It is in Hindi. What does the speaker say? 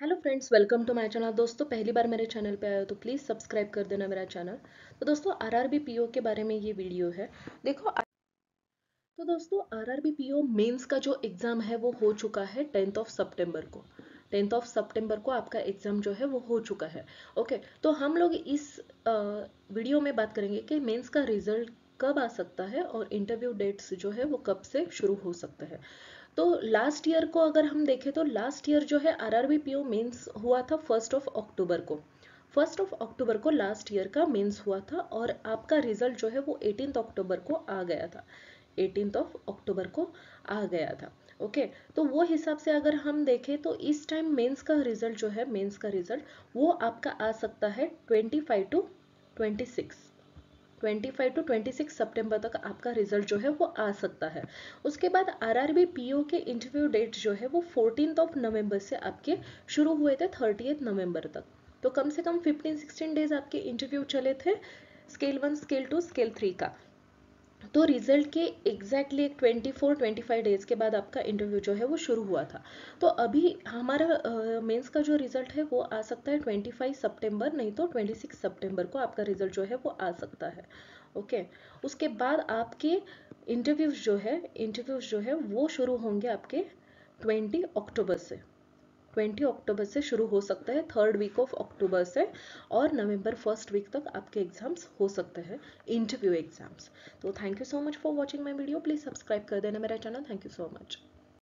Hello friends welcome to my channel दोस्तों, पहली बार मेरे चैनल पे आए हो तो प्लीज़ सब्सक्राइब कर देना मेरा चैनल तो दोस्तों आरआरबी पीओ के बारे में ये वीडियो है। देखो तो दोस्तों आरआरबी पीओ मेंस का जो एग्ज़ाम है वो हो चुका है टेंथ ऑफ़ सितंबर को। टेंथ ऑफ़ सितंबर को आपका एग्ज़ाम जो है वो हो चुका है। ओके तो हम लोग इस वीडियो में बात करेंगे कि मेन्स का रिज़ल्ट कब आ सकता है और इंटरव्यू डेट्स जो है वो कब से शुरू हो सकता हैं। तो लास्ट ईयर को अगर हम देखें तो लास्ट ईयर जो है आरआरबी पीओ मेंस हुआ था फ़र्स्ट ऑफ़ अक्टूबर को। फ़र्स्ट ऑफ़ अक्टूबर को लास्ट ईयर का मेंस हुआ था और आपका रिज़ल्ट जो है वो एटीन अक्टूबर को आ गया था। एटीन ऑफ़ अक्टूबर को आ गया था। ओके okay, तो वो हिसाब से अगर हम देखें तो इस टाइम मेंस का रिज़ल्ट जो है मेंस का रिज़ल्ट वो आपका आ सकता है 25 टू 26 25 टू 26 सितंबर तक आपका रिज़ल्ट जो है वो आ सकता है। उसके बाद आर आरआरबी पीओ के इंटरव्यू डेट जो है वो फोर्टीन ऑफ़ नवंबर से आपके शुरू हुए थे थर्टी नवंबर तक। तो कम से कम 15 16 डेज़ आपके इंटरव्यू चले थे scale one scale two scale three का। तो रिज़ल्ट के एग्जैक्टली एक 24 25 डेज़ के बाद आपका इंटरव्यू जो है वो शुरू हुआ था। तो अभी हमारा मेंस का जो रिज़ल्ट है वो आ सकता है 25 सितंबर नहीं तो 26 सितंबर को आपका रिज़ल्ट जो है वो आ सकता है। ओके? okay. उसके बाद आपके इंटरव्यूज़ जो है इंटरव्यूज़ जो है वो शुरू होंगे आपके 20 अक्टूबर से। 20 अक्टूबर से शुरू हो सकता है थर्ड वीक ऑफ़ अक्टूबर से, और नवंबर फ़र्स्ट वीक तक आपके एग्ज़ाम्स हो सकते हैं इंटरव्यू एग्ज़ाम्स तो thank you so much for watching my video please subscribe कर देना मेरा channel thank you so much